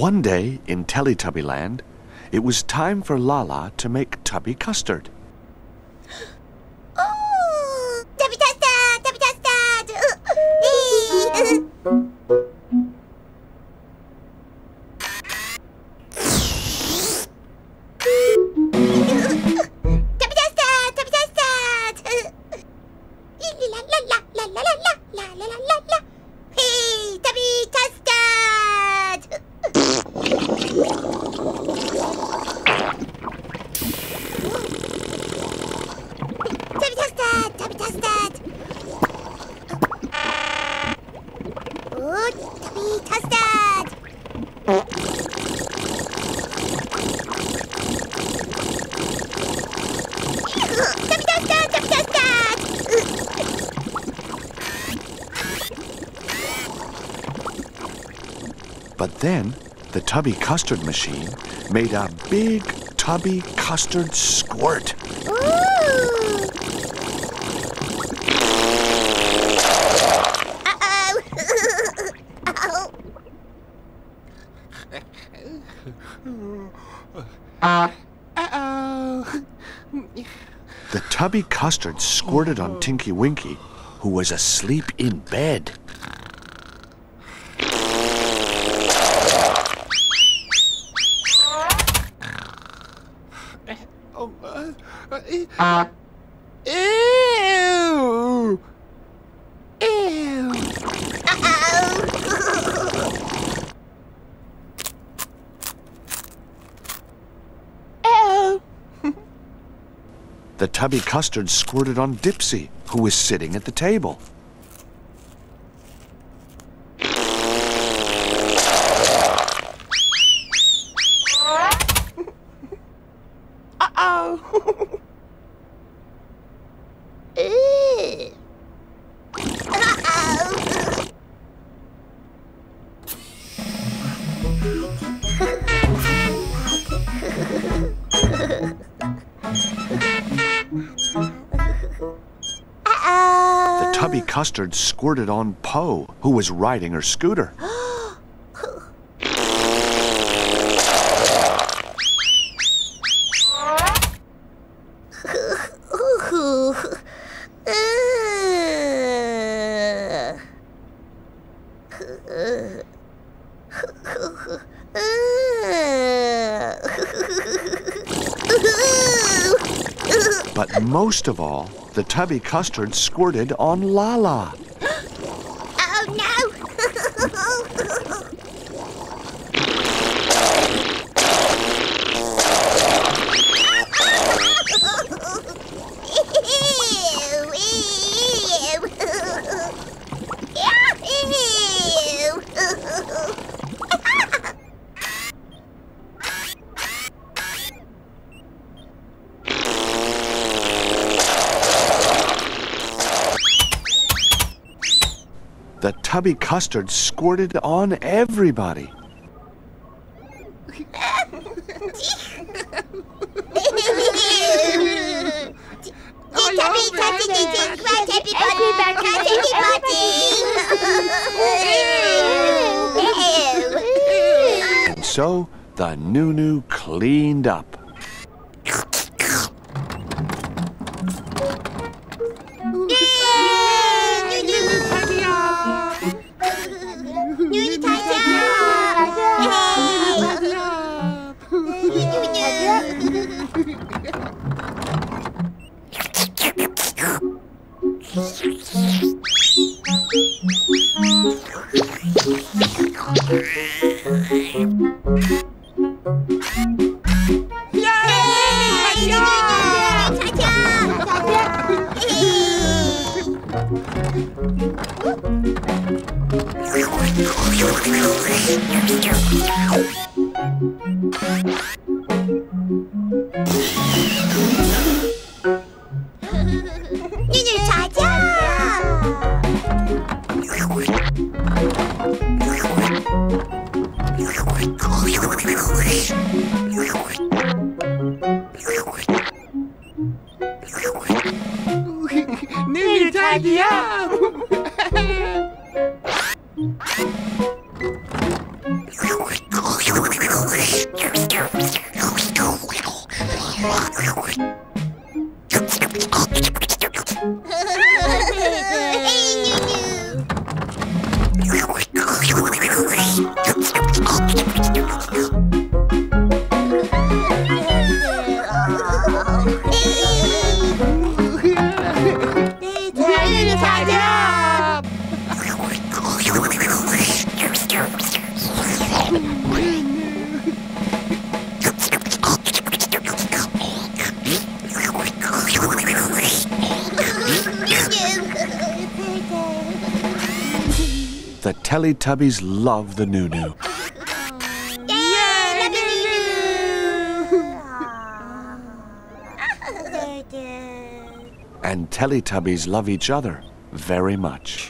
One day in Teletubbyland, it was time for Laa-Laa to make tubby custard. But then the tubby custard machine made a big tubby custard squirt. Ooh. Uh-oh. Uh. The tubby custard squirted on Tinky Winky, who was asleep in bed. Oh, uh, uh, ew. Ew. Uh-oh. Ew. The tubby custard squirted on Dipsy, who was sitting at the table. Uh-oh. custard squirted on Po, who was riding her scooter. But most of all, the tubby custard squirted on Laa-Laa. The tubby custard squirted on everybody. And so the Noo Noo cleaned up. 자자 Nearly! Teletubbies love the Noo Noo. Yay! And Teletubbies love each other very much. Big hug!